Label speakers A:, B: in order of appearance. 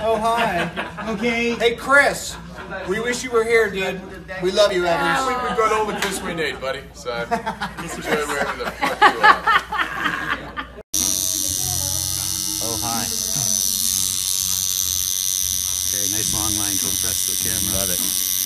A: Oh, hi. Okay.
B: Hey, Chris, we wish you were here, dude. We love you,
C: We,
B: Evans.
C: we've got all the Chris we need, buddy. So enjoy wherever the fuck you are.
D: Oh, hi. Okay, nice long line to impress the camera.
E: Love it.